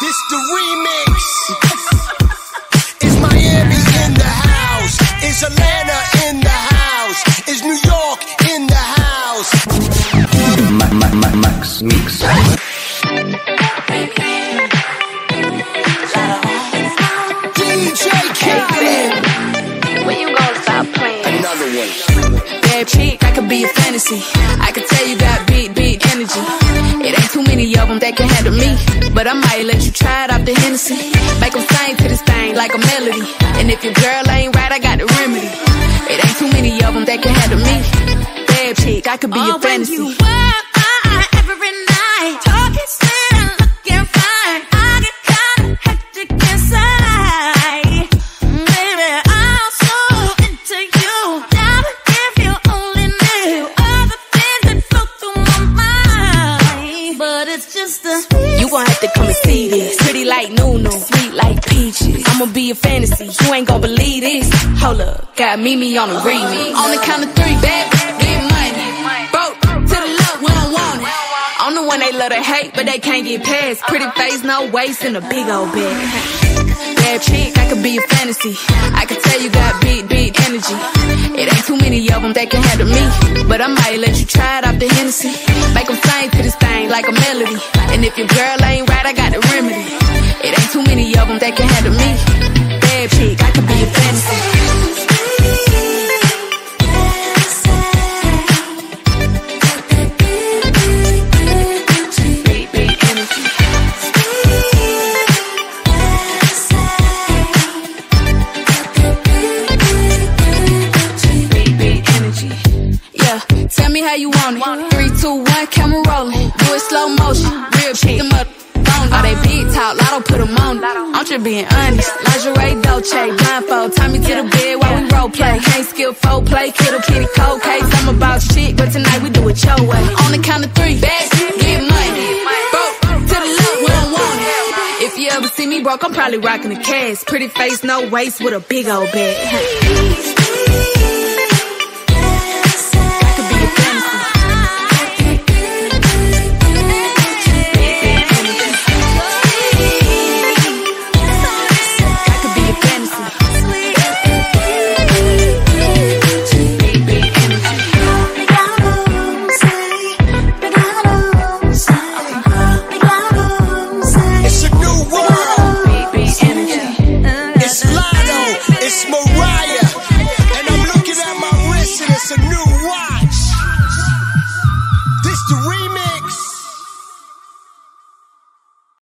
This the remix. Is Miami in the house? Is Atlanta in the house? Is New York in the house? Ma- ma- ma- Max Mix. DJ Khaled. When you gonna stop playing? Another one. Bad chick, I could be a fantasy. I could tell you got big, big energy. It ain't too many of them that can handle me. But I might let you try it off the Hennessy. Make them sing to this thing like a melody. And if your girl ain't right, I got the remedy. It ain't too many of them that can handle me. Bad chick, I could be Oh, a fantasy. Gon' have to come and see this. Pretty like Nunu, sweet like peaches. I'ma be a fantasy. You ain't gon' believe this. Hold up, got Mimi on the remix. On the count of three, bad, get money. Broke to the left, we don't want it. I'm the one they love to hate, but they can't get past. Pretty face, no waist, and a big old bag. Bad chick, I could be a fantasy. I could tell you got big, big energy. It ain't too many of them that can handle me. But I might let you try it off the Hennessy. Make them sing to this thing like a melody. And if your girl ain't right, I got the remedy. It ain't too many of them that can handle me. Bad chick, I could be a fantasy. How you want it. Three, two, one, camera rolling. Do it slow motion. Real cheap. Them up. All they big talk, Latto put them on. I'm just being honest. Lingerie, Dolce, blindfold. Tie me to the bed while we role play. Can't skill folk play, kiddo kitty cold case. I'm about shit, but tonight we do it your way. On the count of three, bad get money. Broke to the left, we don't want it. If you ever see me broke, I'm probably rocking a cast. Pretty face, no waist, with a big old bag.